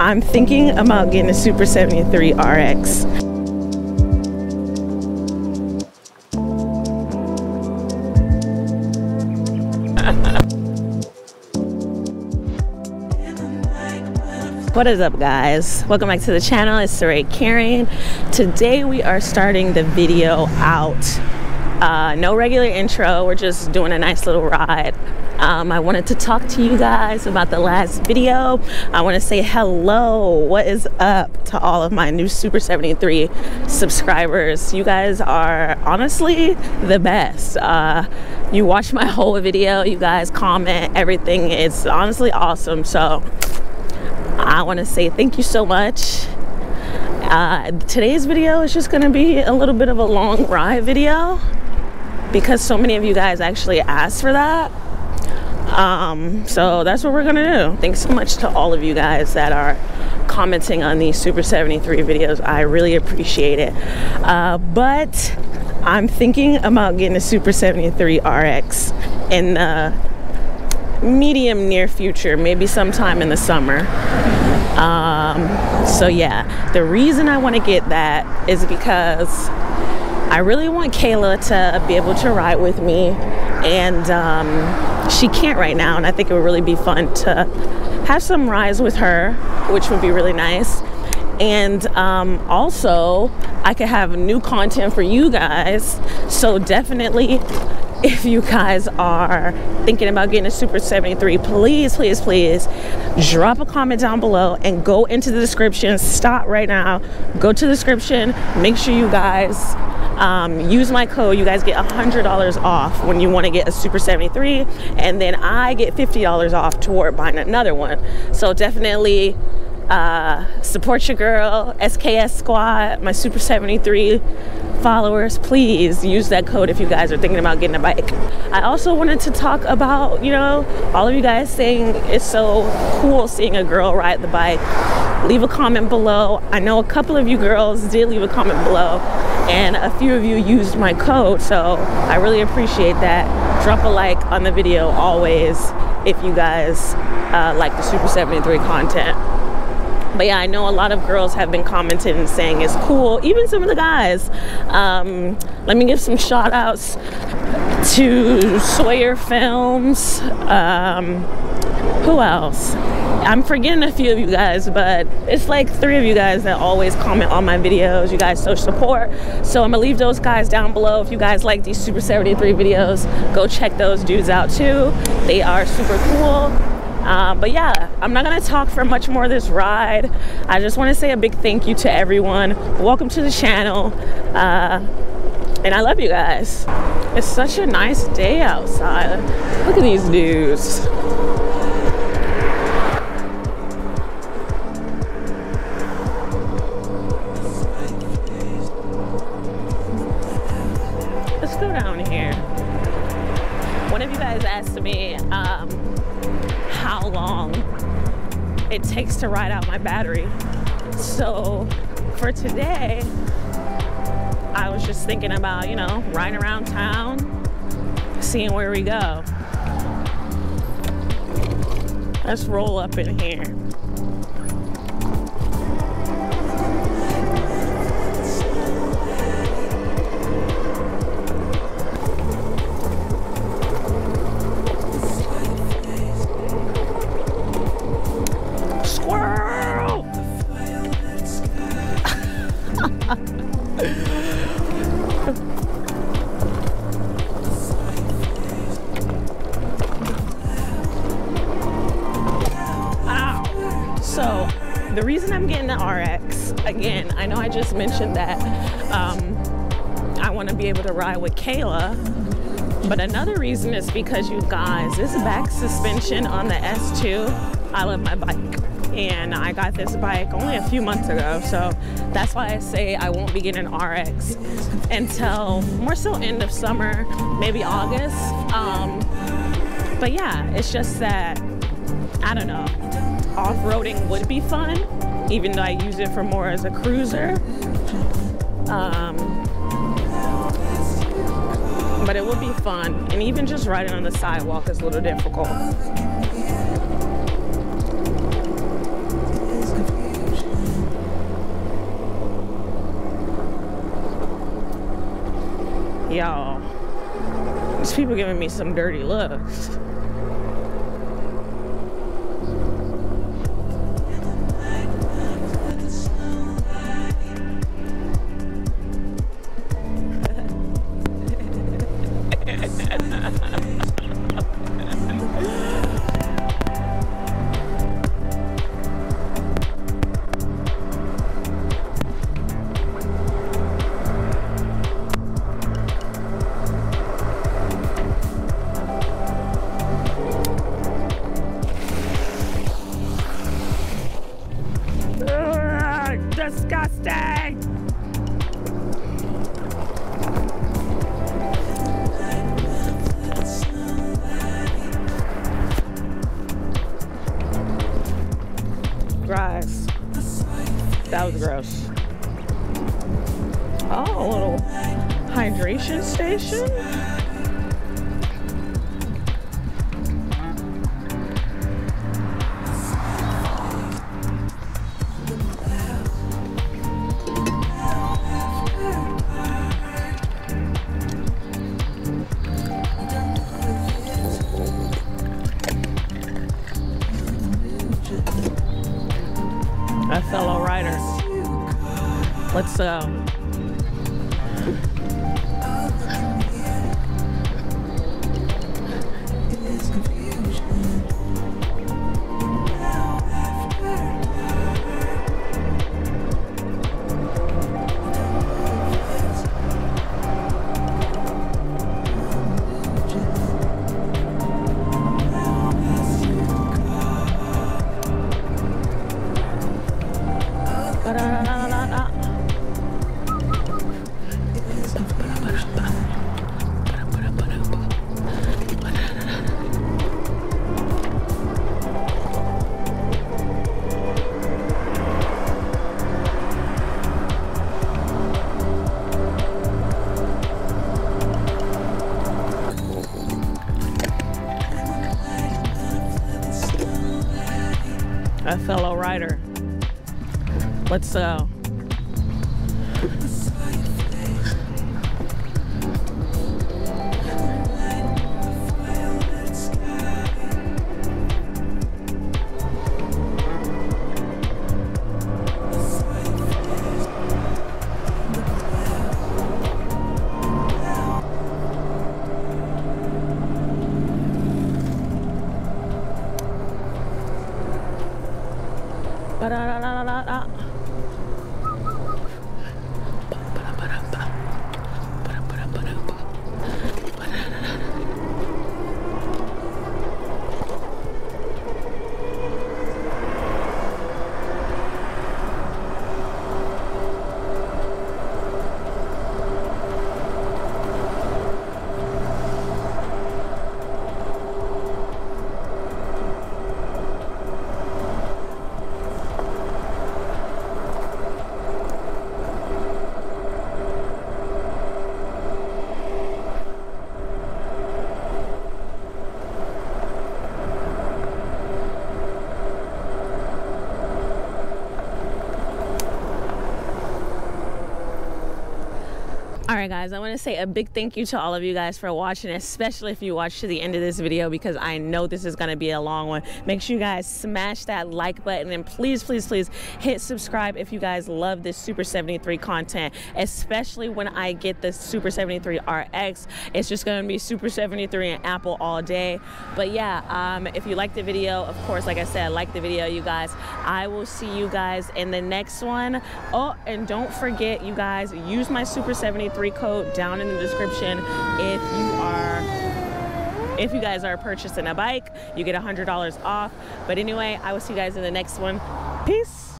I'm thinking about getting a Super 73 RX. What is up guys? Welcome back to the channel. It's Sarae Karyn. Today we are starting the video out. Uh, no regular intro. We're just doing a nice little ride. Um, I wanted to talk to you guys about the last video. I want to say hello. What is up to all of my new Super 73 subscribers? You guys are honestly the best. Uh, you watch my whole video. You guys comment. Everything is honestly awesome. So I want to say thank you so much. Uh, today's video is just going to be a little bit of a long ride video because so many of you guys actually asked for that. Um, so that's what we're to do. Thanks so much to all of you guys that are commenting on these Super 73 videos. I really appreciate it. Uh, but I'm thinking about getting a Super 73 RX in the medium near future, maybe sometime in the summer. Um, so yeah, the reason I want to get that is because I really want Kayla to be able to ride with me, and um, she can't right now, and I think it would really be fun to have some rides with her, which would be really nice. And um, also, I could have new content for you guys. So definitely if you guys are thinking about getting a Super 73, please, please, please drop a comment down below and go into the description. Stop right now. Go to the description. Make sure you guys um, use my code. You guys get a $100 off when you want to get a Super 73. And then I get $50 off toward buying another one. So definitely uh, support your girl, SKS Squad, my Super 73 followers. Please use that code if you guys are thinking about getting a bike. I also wanted to talk about, you know, all of you guys saying it's so cool seeing a girl ride the bike. Leave a comment below. I know a couple of you girls did leave a comment below, and a few of you used my code, so I really appreciate that. Drop a like on the video always if you guys uh, like the Super 73 content but yeah, I know a lot of girls have been commenting and saying it's cool. Even some of the guys. Um, let me give some shout outs to Sawyer Films. Um, who else? I'm forgetting a few of you guys, but it's like three of you guys that always comment on my videos. You guys show support. So I'm gonna leave those guys down below. If you guys like these Super 73 videos, go check those dudes out too. They are super cool. Um, but yeah, I'm not gonna talk for much more this ride. I just wanna say a big thank you to everyone. Welcome to the channel. Uh, and I love you guys. It's such a nice day outside. Look at these dudes. Let's go down here. One of you guys asked me, it takes to ride out my battery. So for today, I was just thinking about, you know, riding around town, seeing where we go. Let's roll up in here. The reason I'm getting the RX, again, I know I just mentioned that um, I want to be able to ride with Kayla, but another reason is because you guys, this back suspension on the S2, I love my bike. And I got this bike only a few months ago, so that's why I say I won't be getting an RX until more so end of summer, maybe August. Um, but yeah, it's just that, I don't know, off-roading would be fun, even though I use it for more as a cruiser. Um, but it would be fun. And even just riding on the sidewalk is a little difficult. Y'all, these people giving me some dirty looks. Gross. That was gross. Oh, a little hydration station. Let's go. A fellow rider. Let's go. Right, guys, I want to say a big thank you to all of you guys for watching, especially if you watch to the end of this video, because I know this is going to be a long one. Make sure you guys smash that like button and please, please, please hit subscribe if you guys love this Super 73 content, especially when I get the Super 73 RX. It's just going to be Super 73 and Apple all day. But yeah, um, if you like the video, of course, like I said, like the video, you guys. I will see you guys in the next one. Oh, and don't forget, you guys, use my Super 73 code down in the description. If you are if you guys are purchasing a bike you get a hundred dollars off. But anyway i will see you guys in the next one. Peace